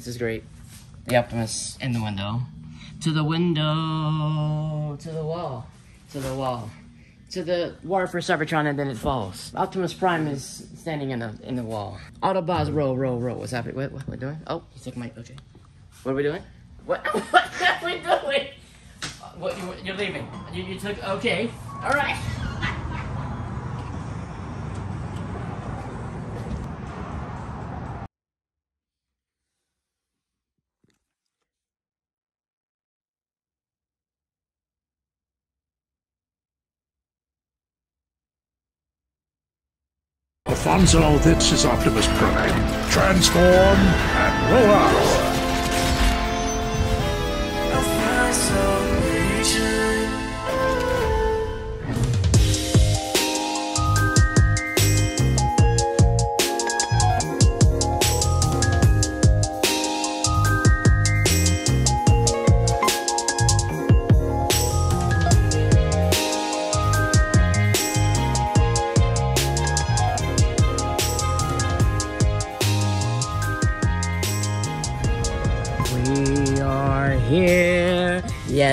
This is great. The Optimus in the window. To the window. To the wall. To the wall. To the wire for Cybertron and then it falls. Optimus Prime is standing in the in the wall. Autobots roll, roll, roll. What's happening? What, what, what are we doing? Oh, he's taking my, okay. What are we doing? What, what are we doing? What, you, you're leaving. You, you took, okay. All right. Alfonso, this is Optimus Prime. Transform and roll out!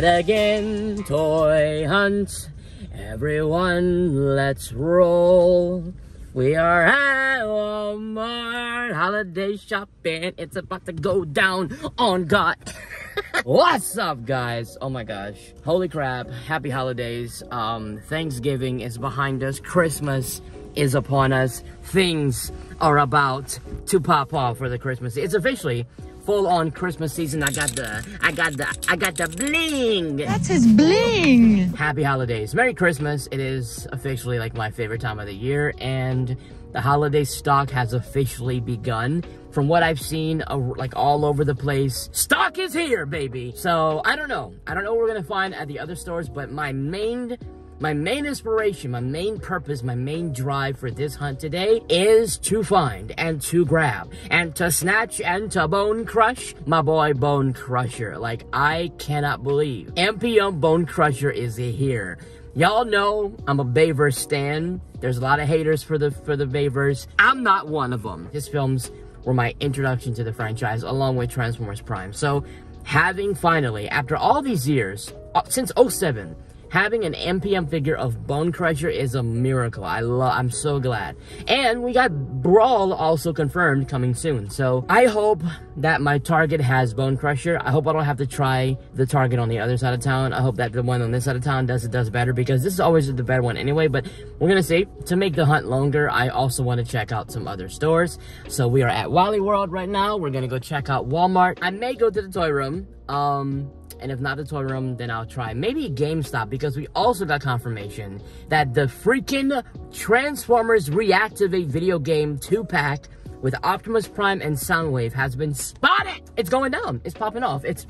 Yet again, toy hunt. Everyone, let's roll. We are at Walmart, holiday shopping. It's about to go down on God. What's up, guys? Oh my gosh. Holy crap. Happy holidays. Um, Thanksgiving is behind us. Christmas is upon us. Things are about to pop off for the Christmas. It's officially full on Christmas season. I got the, I got the, I got the bling. That's his bling. Happy holidays. Merry Christmas. It is officially like my favorite time of the year and the holiday stock has officially begun. From what I've seen, uh, like all over the place, stock is here, baby. So I don't know. I don't know what we're gonna find at the other stores, but my main my main inspiration, my main purpose, my main drive for this hunt today is to find and to grab and to snatch and to bone crush my boy Bone Crusher. Like, I cannot believe MPM Bone Crusher is here. Y'all know I'm a Bayverse stan. There's a lot of haters for the for the Bayverse. I'm not one of them. His films were my introduction to the franchise along with Transformers Prime. So, having finally, after all these years, uh, since 07, having an MPM figure of Bone Crusher is a miracle. I love, I'm so glad. And we got Brawl also confirmed coming soon. So I hope that my target has Bone Crusher. I hope I don't have to try the target on the other side of town. I hope that the one on this side of town does it does better because this is always the better one anyway, but we're gonna see. To make the hunt longer, I also want to check out some other stores. So we are at Wally World right now. We're gonna go check out Walmart. I may go to the toy room. Um, and if not the toy room, then I'll try maybe GameStop because we also got confirmation that the freaking Transformers Reactivate video game 2-pack with Optimus Prime and Soundwave has been spotted. It's going down. It's popping off. It's,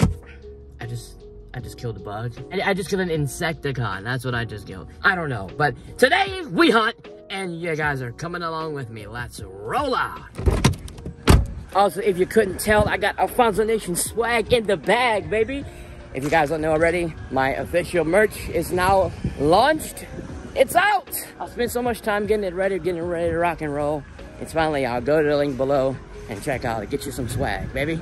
I just, I just killed a bug. I, I just killed an Insecticon. That's what I just killed. I don't know. But today we hunt and you guys are coming along with me. Let's roll out. Also, if you couldn't tell, I got Alfonso Nation swag in the bag, baby. If you guys don't know already, my official merch is now launched. It's out! I spent so much time getting it ready, getting it ready to rock and roll. It's finally out. Go to the link below and check out it. Get you some swag, baby.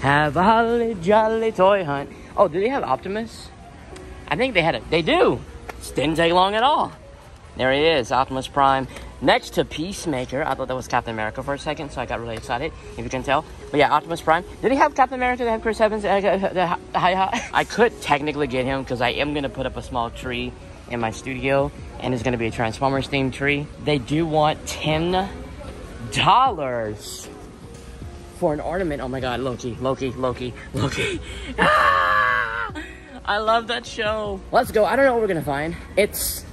Have a holly jolly toy hunt. Oh, do they have Optimus? I think they had it. They do. This didn't take long at all. There he is, Optimus Prime. Next to Peacemaker. I thought that was Captain America for a second, so I got really excited, if you can tell. But yeah, Optimus Prime. Did he have Captain America? Did they have Chris Evans? Uh, I could technically get him because I am going to put up a small tree in my studio, and it's going to be a Transformers themed tree. They do want $10 for an ornament. Oh my god, Loki, Loki, Loki, Loki. Ah! I love that show. Let's go. I don't know what we're gonna find. It's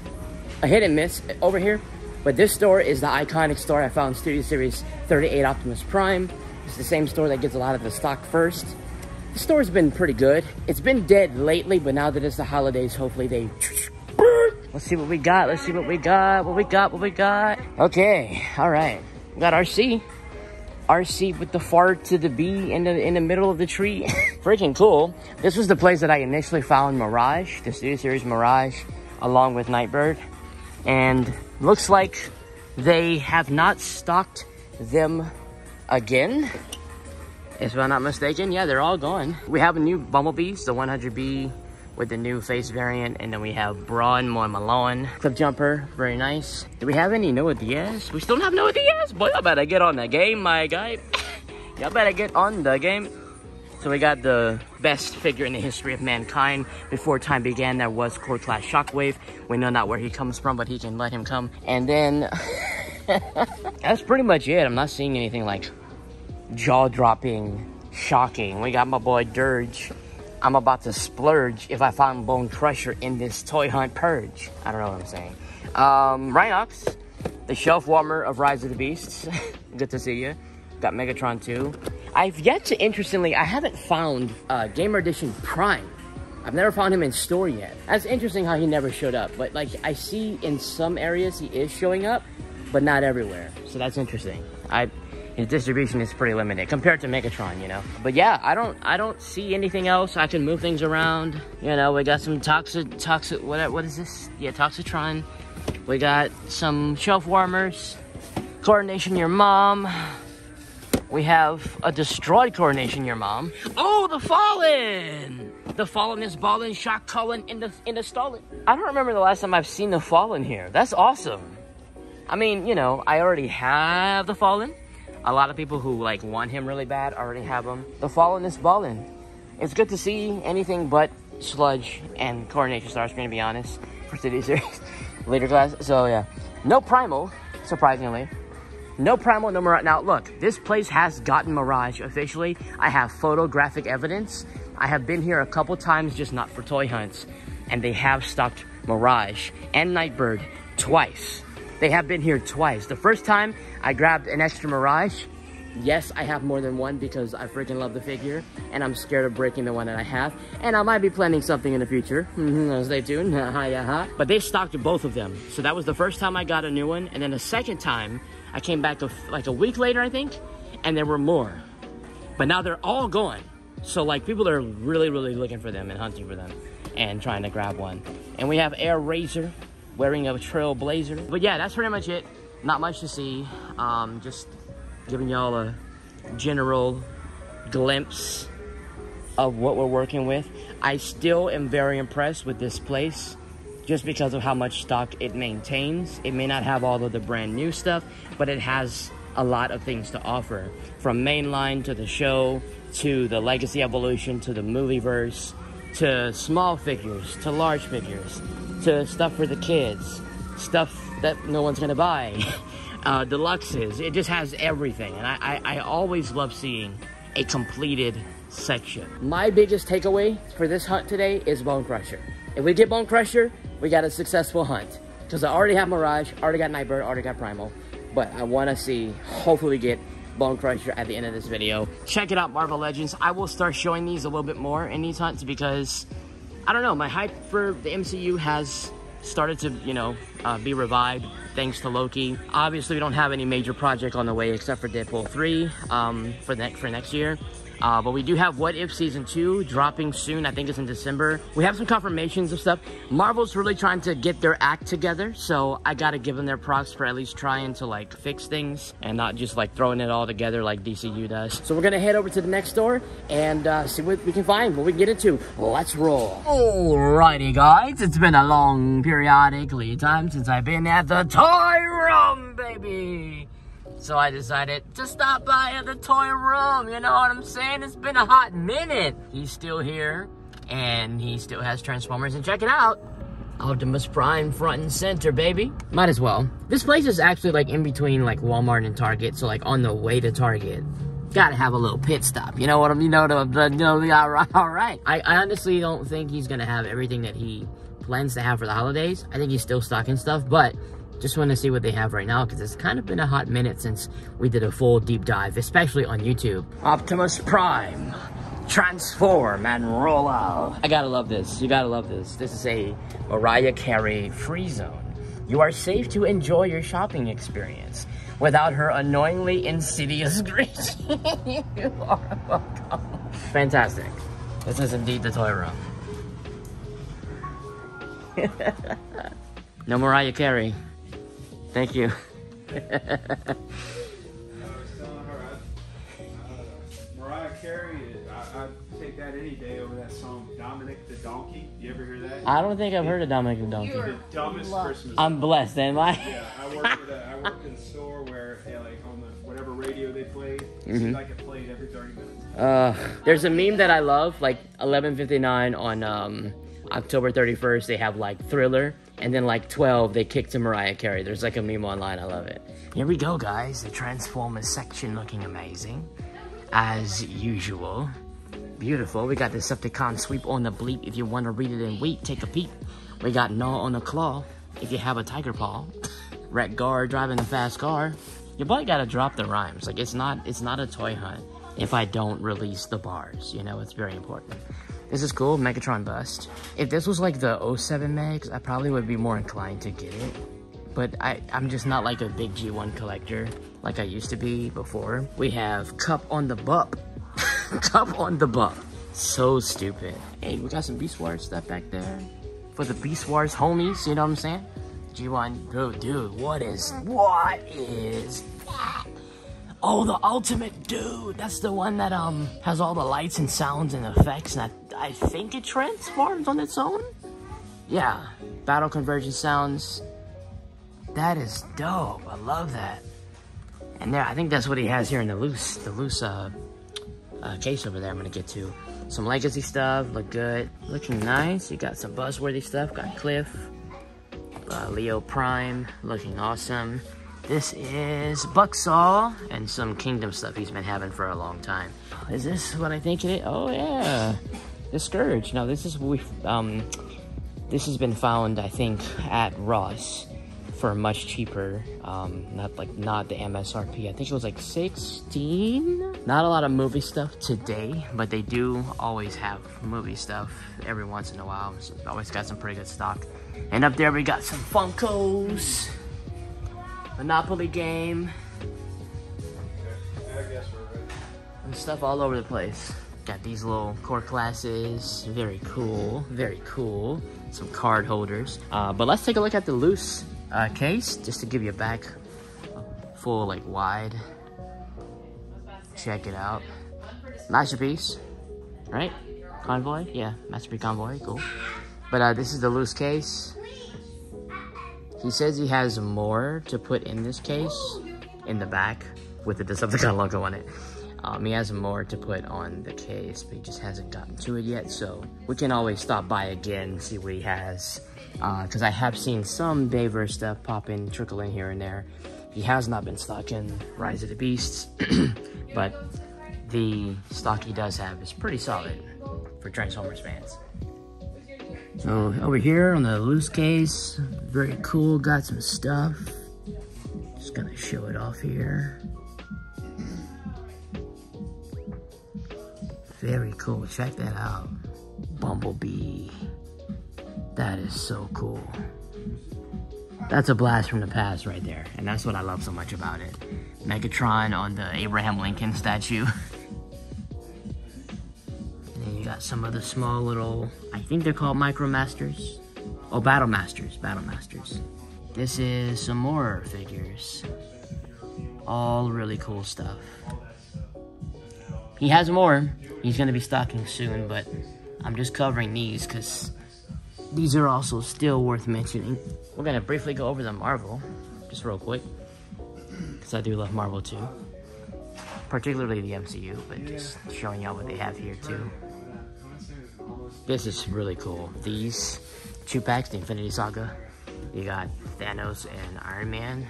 a hit and miss over here, but this store is the iconic store I found Studio Series 38 Optimus Prime. It's the same store that gets a lot of the stock first. The store's been pretty good. It's been dead lately, but now that it's the holidays, hopefully they... Let's see what we got. Let's see what we got. What we got. What we got. Okay. All right. We got Arcee. RC with the fart to the bee in the in the middle of the tree. Freaking cool. This was the place that I initially found Mirage, the Studio Series Mirage, along with Nightbird. And looks like they have not stocked them again. If I'm not mistaken, yeah, they're all gone. We have a new Bumblebees, the 100B with the new face variant, and then we have Brawn Moy Malone Cliffjumper, very nice. Do we have any Noah Diaz? We still have Noah Diaz? Boy, I better get on the game, my guy. Y'all better get on the game. So we got the best figure in the history of mankind. Before time began, there was Core Class Shockwave. We know not where he comes from, but he can let him come. And then, that's pretty much it. I'm not seeing anything like jaw-dropping, shocking. We got my boy Dirge. I'm about to splurge if I find Bone Crusher in this Toy Hunt Purge. I don't know what I'm saying. Um, Rhinox, the shelf warmer of Rise of the Beasts. Good to see you. Got Megatron 2. I've yet to, interestingly, I haven't found uh, Gamer Edition Prime. I've never found him in store yet. That's interesting how he never showed up. But like, I see in some areas he is showing up, but not everywhere. So that's interesting. I his distribution is pretty limited compared to Megatron, you know. But yeah, I don't I don't see anything else. I can move things around. You know, we got some toxic toxic what what is this? Yeah, Toxitron. We got some shelf warmers. Coronation your mom. We have a destroyed coronation, your mom. Oh, the fallen! The fallen is balling, shock Cullen in the in the stalling. I don't remember the last time I've seen the fallen here. That's awesome. I mean, you know, I already have the fallen a lot of people who like want him really bad already have him. The Fallen is balling. It's good to see anything but Sludge and Coronation Starscream, to be honest, for City Series later class. So yeah, no Primal, surprisingly. No Primal, no Mirage. Now look, this place has gotten Mirage officially. I have photographic evidence. I have been here a couple times, just not for toy hunts. And they have stocked Mirage and Nightbird twice. They have been here twice. The first time I grabbed an extra Mirage. Yes, I have more than one because I freaking love the figure and I'm scared of breaking the one that I have. And I might be planning something in the future. Mm-hmm, stay tuned. but they stocked both of them. So that was the first time I got a new one. And then the second time, I came back a, like a week later, I think, and there were more. But now they're all gone. So like people are really, really looking for them and hunting for them and trying to grab one. And we have Airazor wearing a Trailblazer. But yeah, that's pretty much it. Not much to see. Um, just giving y'all a general glimpse of what we're working with. I still am very impressed with this place just because of how much stock it maintains. It may not have all of the brand new stuff, but it has a lot of things to offer. From mainline to the show, to the legacy evolution, to the movieverse, to small figures, to large figures to stuff for the kids, stuff that no one's gonna buy, uh, deluxes. It just has everything, and I, I, I always love seeing a completed section. My biggest takeaway for this hunt today is Bone Crusher. If we get Bone Crusher, we got a successful hunt. Because I already have Mirage, already got Nightbird, already got Primal. But I want to see, hopefully get Bone Crusher at the end of this video. Check it out, Marvel Legends. I will start showing these a little bit more in these hunts because I don't know, my hype for the MCU has started to, you know, uh, be revived thanks to Loki. Obviously, we don't have any major project on the way except for Deadpool 3 um, for, the, for next year. Uh, but we do have What If Season 2 dropping soon. I think it's in December. We have some confirmations of stuff. Marvel's really trying to get their act together. So I got to give them their props for at least trying to like fix things and not just like throwing it all together like DCU does. So we're to head over to the next door and uh, see what we can find, what we can get into. Let's roll. Alrighty, guys. It's been a long periodically time since I've been at the toy room, baby. So I decided to stop by at the toy room. You know what I'm saying? It's been a hot minute. He's still here and he still has Transformers. And check it out. Optimus Prime front and center, baby. Might as well. This place is actually like in between like Walmart and Target. So like on the way to Target. Gotta have a little pit stop. You know what I'm, you know, the, the, you know, all right. All right. I, I honestly don't think he's gonna have everything that he plans to have for the holidays. I think he's still stocking stuff, but just want to see what they have right now because it's kind of been a hot minute since we did a full deep dive, especially on YouTube. Optimus Prime, transform and roll out. I gotta love this. You gotta love this. This is a Mariah Carey free zone. You are safe to enjoy your shopping experience. without her annoyingly insidious greeting. you are welcome. Fantastic. This is indeed the toy room. no Mariah Carey. Thank you. Mariah Carey, I, I'd take that any day over that song Dominic the Donkey. You ever hear that? I don't think I've heard of Dominic the Donkey. the dumbest Christmas. I'm blessed, am I? yeah, I worked at a, I worked in a store where yeah, like on the whatever radio they played, it Mhm. seemed like it played every 30 minutes. Uh, there's a meme that I love, like 11:59 on um, October 31st. They have like Thriller, and then like 12 they kick to Mariah Carey. There's like a meme online. I love it. Here we go, guys. The Transformers section looking amazing, as usual. Beautiful. We got the Decepticon sweep on the bleep. If you want to read it in wheat, take a peep. We got Gnaw on the claw. If you have a tiger paw, Red Guard driving a fast car. Your boy gotta drop the rhymes. Like it's not it's not a toy hunt if I don't release the bars. You know, it's very important. This is cool, Megatron bust. If this was like the 07 Megs, I probably would be more inclined to get it. But I, I'm just not like a big G1 collector like I used to be before. We have Kup on the Bup. Kup on the Bup. So stupid. Hey, we got some Beast Wars stuff back there. For the Beast Wars homies, you know what I'm saying? G1, dude, dude, what is, what is that? Oh, the ultimate dude. That's the one that um has all the lights and sounds and effects, and I, I think it transforms on its own. Yeah, battle conversion sounds. That is dope. I love that. And there, I think that's what he has here in the loose, the loose uh, uh, case over there. I'm gonna get to some legacy stuff. Look good, looking nice. You got some buzzworthy stuff. Got Cliff, uh, Leo Prime, looking awesome. This is Buzzsaw and some Kingdom stuff he's been having for a long time. Is this what I think it is? Oh yeah, the Scourge. Now this is we um, this has been found I think at Ross for much cheaper. Um, not like not the MSRP. I think it was like 16. Not a lot of movie stuff today, but they do always have movie stuff every once in a while. So always got some pretty good stock. And up there we got some Funkos. Monopoly game. Ready. and stuff all over the place. Got these little core classes, very cool, very cool. Some card holders. Uh, but let's take a look at the loose uh, case, just to give you a back full, like wide. Check it out. Masterpiece, right? Convoy, yeah, Masterpiece Convoy, cool. But uh, this is the loose case. He says he has more to put in this case, in the back, with the Decepticon logo on it. Um, he has more to put on the case, but he just hasn't gotten to it yet, so we can always stop by again, and see what he has. Because I have seen some Bayverse stuff pop in, trickle in here and there. He has not been stocking Rise of the Beasts, but the stock he does have is pretty solid for Transformers fans. So over here on the loose case, very cool, got some stuff. Just gonna show it off here. Very cool, check that out. Bumblebee. That is so cool. That's a blast from the past right there, and that's what I love so much about it. Megatron on the Abraham Lincoln statue. some of the small little, I think they're called Micromasters. Oh, Battle Masters, Battle Masters. This is some more figures. All really cool stuff. He has more. He's gonna be stocking soon, but I'm just covering these because these are also still worth mentioning. We're gonna briefly go over the Marvel, just real quick, because I do love Marvel too. Particularly the MCU, but just showing y'all what they have here too. This is really cool. These two packs, the Infinity Saga. You got Thanos and Iron Man.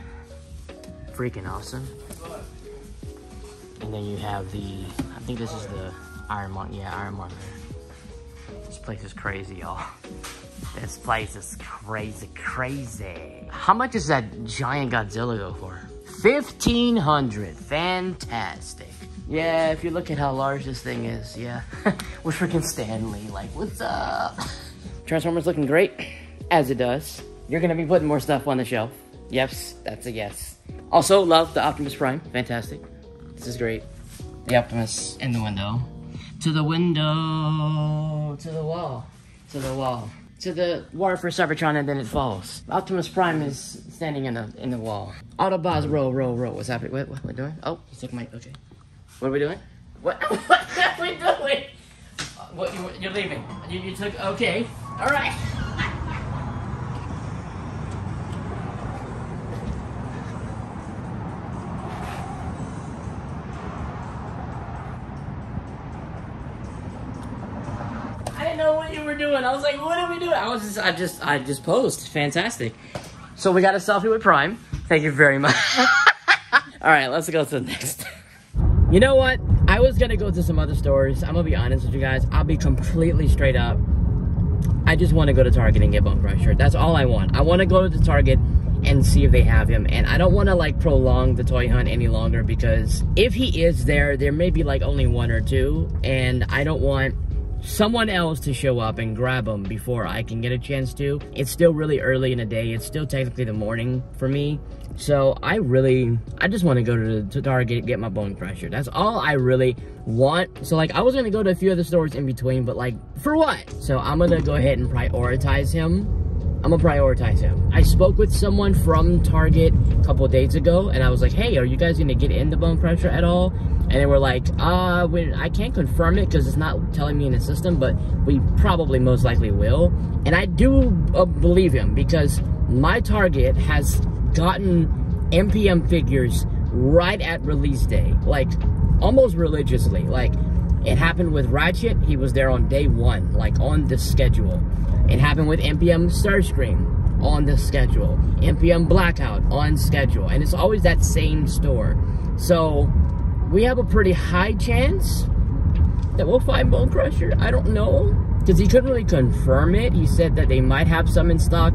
Freaking awesome. And then you have the, I think this is the Iron Monger. Yeah, Iron Monger. This place is crazy, y'all. This place is crazy, crazy. How much does that giant Godzilla go for? 1500 Fantastic. Yeah, if you look at how large this thing is, yeah. We're freaking Stanley. Like, what's up? Transformers looking great, as it does. You're gonna be putting more stuff on the shelf. Yes, that's a yes. Also, love the Optimus Prime. Fantastic. This is great. The Optimus in the window. To the window. To the wall. To the wall. To the water for Cybertron and then it falls. Optimus Prime is standing in the in the wall. Autobots roll, roll, roll. What's happening? What, what we doing? Oh, he's taking my. Okay. What are we doing? What, what are we doing? What, you, you're leaving. You, you took. Okay. All right. I didn't know what you were doing. I was like, what are we doing? I was just, I just, I just posed. Fantastic. So we got a selfie with Prime. Thank you very much. All right, let's go to the next. You know what? I was gonna go to some other stores. I'm gonna be honest with you guys. I'll be completely straight up. I just want to go to Target and get Bone Crusher. That's all I want. I want to go to Target and see if they have him. And I don't want to like prolong the toy hunt any longer because if he is there, there may be like only one or two. And I don't want someone else to show up and grab them before I can get a chance to. It's still really early in the day. It's still technically the morning for me. So I really, I just want to go to, to Target, get my Bone Crusher. That's all I really want. So like I was going to go to a few other stores in between, but like for what? So I'm going to go ahead and prioritize him. I'm gonna prioritize him. I spoke with someone from Target a couple days ago, and I was like, "Hey, are you guys gonna get into Bone Crusher at all?" And they were like, "Uh, we, I can't confirm it because it's not telling me in the system, but we probably most likely will." And I do uh, believe him because my Target has gotten MPM figures right at release day, like almost religiously. Like it happened with Ratchet, he was there on day one, like on the schedule. It happened with MPM Starscream on the schedule. MPM Blackout on schedule. And it's always that same store. So we have a pretty high chance that we'll find Bone Crusher. I don't know. Because he couldn't really confirm it. He said that they might have some in stock.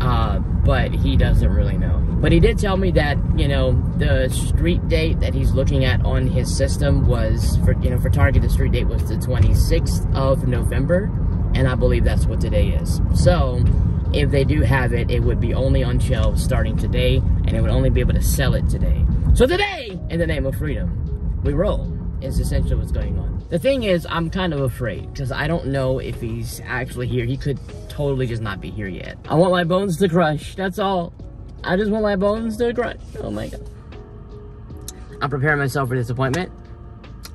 Uh, but he doesn't really know. But he did tell me that, you know, the street date that he's looking at on his system was, for you know, for Target, the street date was the 26th of November. And I believe that's what today is. So, if they do have it, it would be only on shelves starting today. And it would only be able to sell it today. So today, in the name of freedom, we roll is essentially what's going on. The thing is, I'm kind of afraid because I don't know if he's actually here. He could totally just not be here yet. I want my bones to crush. That's all. I just want my bones to crush. Oh my god. I'm preparing myself for disappointment.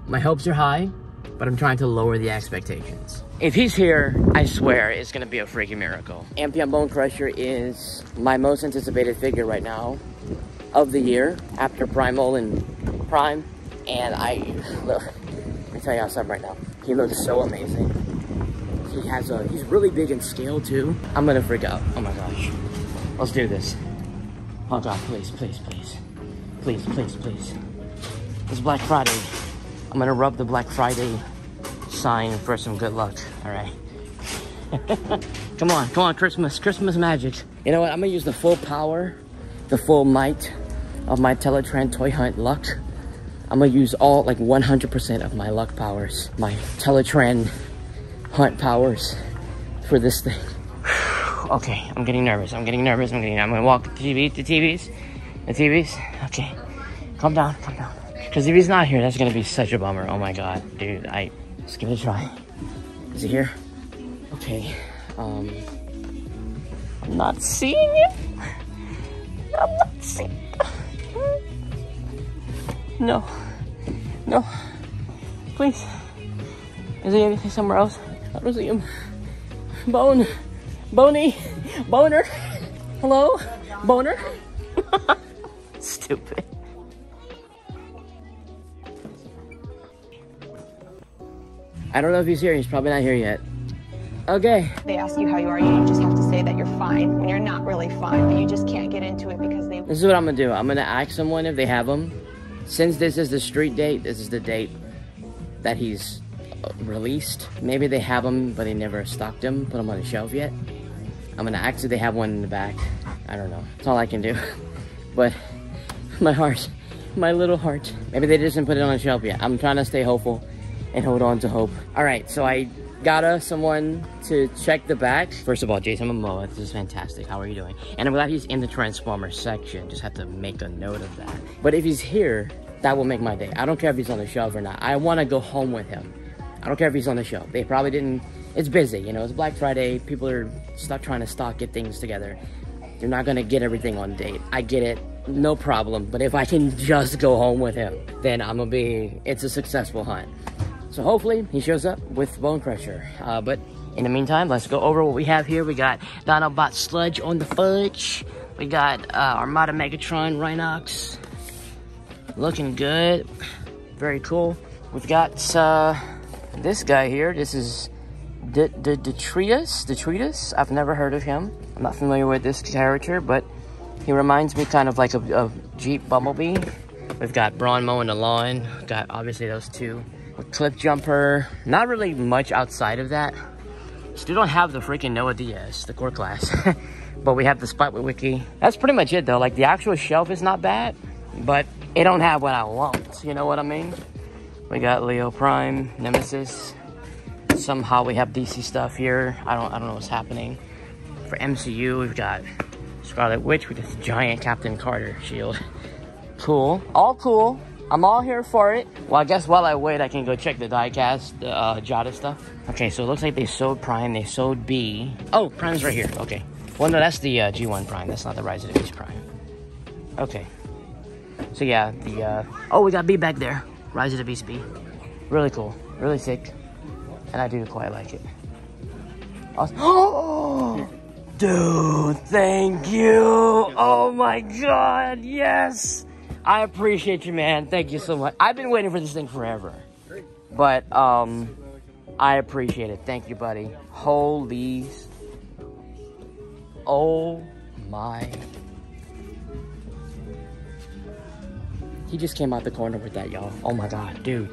My hopes are high, but I'm trying to lower the expectations. If he's here, I swear it's gonna be a freaking miracle. MPM Bone Crusher is my most anticipated figure right now of the year after Primal and Prime. And I, look, let me tell y'all something right now. He looks so amazing. He has a, he's really big in scale too. I'm gonna freak out. Oh my gosh. Let's do this. Oh God, please, please, please. Please, please, please. It's Black Friday. I'm gonna rub the Black Friday sign for some good luck. All right. come on, come on, Christmas, Christmas magic. You know what? I'm gonna use the full power, the full might of my Teletraan Toy Hunt luck. I'm gonna use all like 100% of my luck powers, my Teletraan Hunt powers for this thing. Okay, I'm getting nervous. I'm getting nervous. I'm getting. I'm gonna walk the TV, the TVs, the TVs. Okay, calm down, calm down. Because if he's not here, that's gonna be such a bummer. Oh my god, dude. I let's give it a try. Is he here? Okay. Um, I'm not seeing it. I'm not seeing. No. No. Please. Is he somewhere else? I don't see him. Bone. Boney. Boner. Hello? Boner? Stupid. I don't know if he's here. He's probably not here yet. Okay. They ask you how you are, you just have to say that you're fine when you're not really fine, but you just can't get into it because they This is what I'm gonna do. I'm gonna ask someone if they have them. Since this is the street date, this is the date that he's uh, released. Maybe they have them, but they never stocked them, put them on the shelf yet. I'm gonna if they have one in the back. I don't know. That's all I can do. But my heart, my little heart. Maybe they just didn't put it on the shelf yet. I'm trying to stay hopeful and hold on to hope. All right, so I got us someone to check the back. First of all, Jason Momoa, this is fantastic. How are you doing? And I'm glad he's in the Transformer section. Just have to make a note of that. But if he's here, that will make my day. I don't care if he's on the shelf or not. I want to go home with him. I don't care if he's on the show. They probably didn't. It's busy, you know. It's Black Friday. People are stuck trying to stock, get things together. You're not gonna get everything on date. I get it, no problem. But if I can just go home with him, then I'm gonna be. It's a successful hunt. So hopefully he shows up with Bone Crusher. Uh, but in the meantime, let's go over what we have here. We got Dinobot Sludge on the fudge. We got uh, Armada Megatron Rhinox. Looking good. Very cool. We've got uh, this guy here. This is the the Detritus. Detritus. I've never heard of him. I'm not familiar with this character, but he reminds me kind of like a, of Jeep Bumblebee. We've got Brawn mowing the lawn. Got obviously those two. A Cliffjumper. Not really much outside of that. Still don't have the freaking Noah Diaz, the core class. but we have the Spotlight Wiki. That's pretty much it though. Like the actual shelf is not bad, but it don't have what I want. You know what I mean? We got Leo Prime, Nemesis. Somehow we have DC stuff here. I don't I don't know what's happening. For MCU, we've got Scarlet Witch with this giant Captain Carter shield. Cool. All cool. I'm all here for it. Well, I guess while I wait, I can go check the diecast, the uh, Jada stuff. Okay, so it looks like they sold Prime, they sold B. Oh, Prime's right here. Okay. Well, no, that's the uh, G1 Prime. That's not the Rise of the Beast Prime. Okay. So yeah, the uh, oh, we got B back there. Rise of the Beast B. Really cool. Really thick, And I do quite like it. Awesome. Oh, dude, thank you. Oh my god, yes. I appreciate you, man. Thank you so much. I've been waiting for this thing forever. But, um, I appreciate it. Thank you, buddy. Holy. Oh my. He just came out the corner with that, y'all. Oh my god, dude.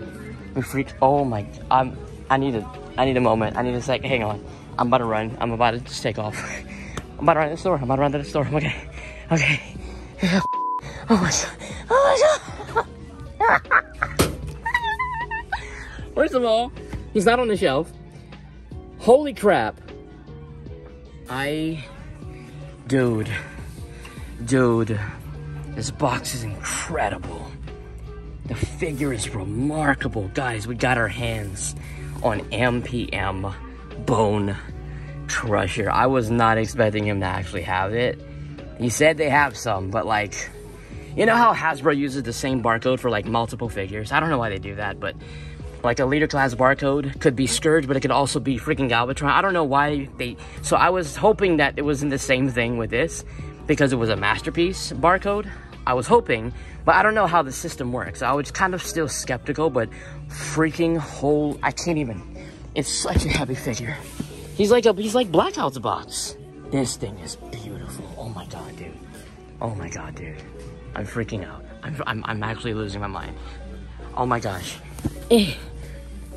We freaked. Oh my. I'm. I need a. I need a moment. I need a sec. Hang on. I'm about to run. I'm about to just take off. I'm about to run to the store. I'm about to run to the store. I'm Okay. Okay. Oh my god. Oh my god. First of all, he's not on the shelf. Holy crap. I. Dude. Dude. This box is incredible. The figure is remarkable. Guys, we got our hands on MPM Bone Crusher. I was not expecting him to actually have it. He said they have some, but like, you know how Hasbro uses the same barcode for like multiple figures? I don't know why they do that, but like a leader class barcode could be Scourge, but it could also be freaking Galvatron. I don't know why they. So I was hoping that it wasn't the same thing with this because it was a masterpiece barcode. I was hoping, but I don't know how the system works. I was kind of still skeptical, but freaking whole. I can't even. It's such a heavy figure. He's like a. He's like Blackout's box. This thing is beautiful. Oh my god, dude. Oh my god, dude. I'm freaking out. I'm, I'm, I'm actually losing my mind. Oh my gosh. Eh.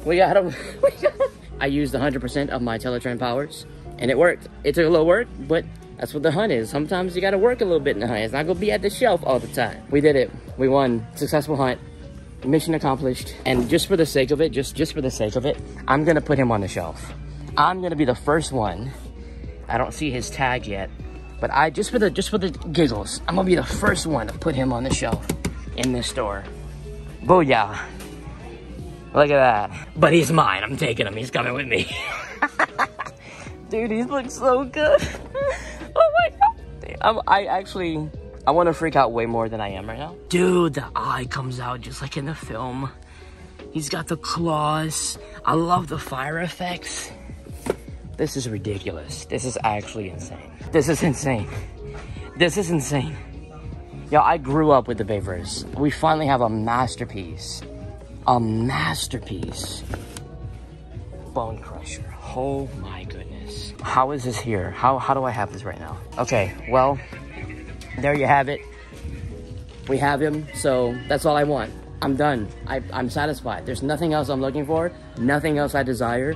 We got him. We got him. I used 100% of my Teletraan powers, and it worked. It took a little work, but that's what the hunt is. Sometimes you gotta work a little bit in the hunt. It's not gonna be at the shelf all the time. We did it. We won. Successful hunt. Mission accomplished. And just for the sake of it, just, just for the sake of it, I'm gonna put him on the shelf. I'm gonna be the first one. I don't see his tag yet, but I just for the just for the giggles, I'm gonna be the first one to put him on the shelf in this store. Booyah. Look at that. But he's mine. I'm taking him. He's coming with me. Dude, he looks so good. oh my god. I'm, I actually, I want to freak out way more than I am right now. Dude, the eye comes out just like in the film. He's got the claws. I love the fire effects. This is ridiculous. This is actually insane. This is insane. This is insane. Yo, I grew up with the Bayverse. We finally have a masterpiece. A masterpiece. Bone Crusher. Oh my goodness. How is this here? How, how do I have this right now? Okay, well, there you have it. We have him, so that's all I want. I'm done. I, I'm satisfied. There's nothing else I'm looking for. Nothing else I desire.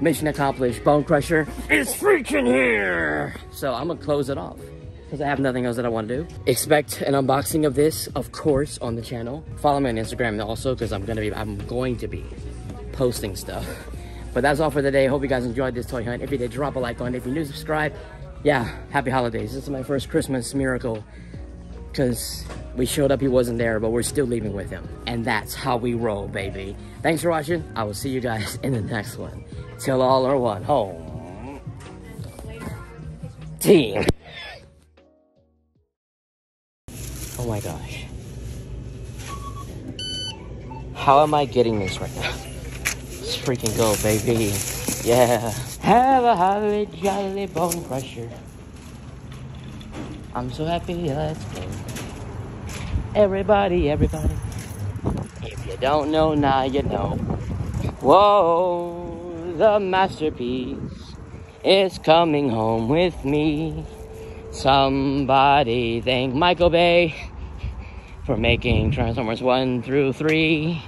Mission accomplished. Bone Crusher is freaking here. So I'm gonna close it off because I have nothing else that I want to do. Expect an unboxing of this, of course, on the channel. Follow me on Instagram also because I'm gonna be, I'm going to be posting stuff. But that's all for the day. Hope you guys enjoyed this toy hunt. If you did, drop a like on it. If you're new, subscribe. Yeah, happy holidays. This is my first Christmas miracle because we showed up, he wasn't there, but we're still leaving with him. And that's how we roll, baby. Thanks for watching. I will see you guys in the next one. Till all are one. Home. Team. Oh my gosh. How am I getting this right now? Let's freaking go, baby. Yeah. Have a holly jolly bone crusher. I'm so happy, let's go. Everybody, everybody. If you don't know, now you know. Whoa, the masterpiece is coming home with me. Somebody thank Michael Bay for making Transformers 1 through 3.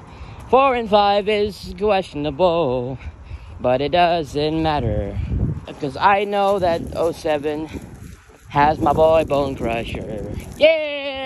4 and 5 is questionable, but it doesn't matter. Because I know that 07 has my boy Bone Crusher. Yeah!